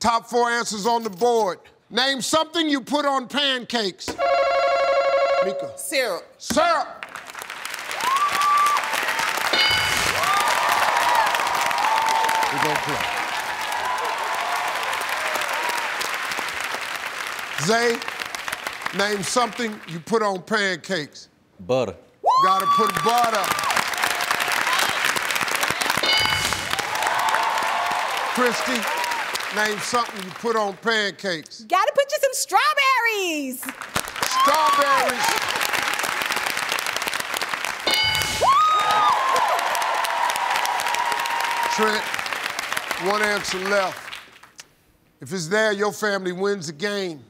Top four answers on the board. Name something you put on pancakes. Mika. Syrup. Syrup. We're gonna play. Zay, name something you put on pancakes. Butter. Gotta put butter. Christy, name something you put on pancakes. Gotta put you some strawberries. Strawberries. Trent, one answer left. If it's there, your family wins the game.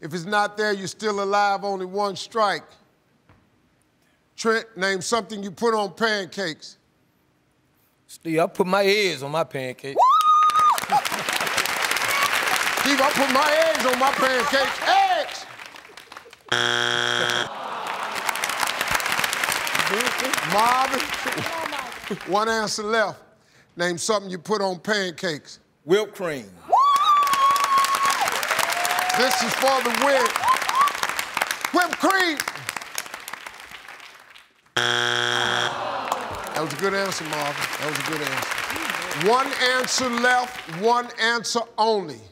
If it's not there, you're still alive, only one strike. Trent, name something you put on pancakes. Steve, I put my eggs on my pancake. Steve, I put my eggs on my pancakes. Eggs! Marvin, one answer left. Name something you put on pancakes. Whipped cream. This is for the win. Whipped cream. That was a good answer, Marvin. That was a good answer. One answer left, one answer only.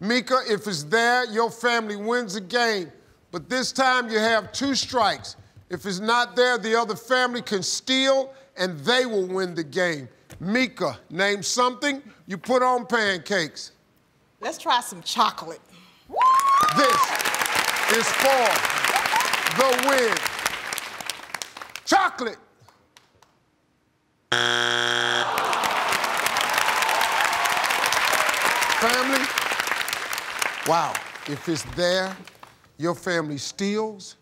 Mika, if it's there, your family wins the game. But this time you have two strikes. If it's not there, the other family can steal and they will win the game. Mika, name something you put on pancakes. Let's try some chocolate. This is for the win. Chocolate. Family, wow, if it's there, your family steals,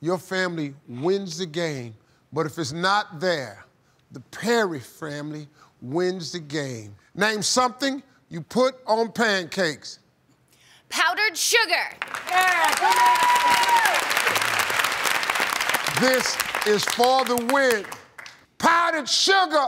your family wins the game. But if it's not there, the Perry family wins the game. Name something you put on pancakes. Powdered sugar. This is for the win. Powdered sugar.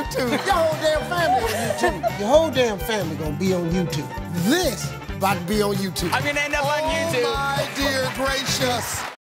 YouTube. Your whole damn family on YouTube. Your whole damn family gonna be on YouTube. This about to be on YouTube. I'm gonna end up on oh YouTube. Oh, my dear gracious.